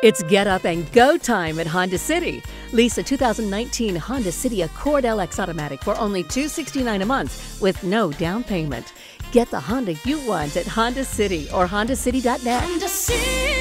It's get up and go time at Honda City. Lease a 2019 Honda City Accord LX Automatic for only $269 a month with no down payment. Get the Honda you want at Honda City or HondaCity.net. Honda City.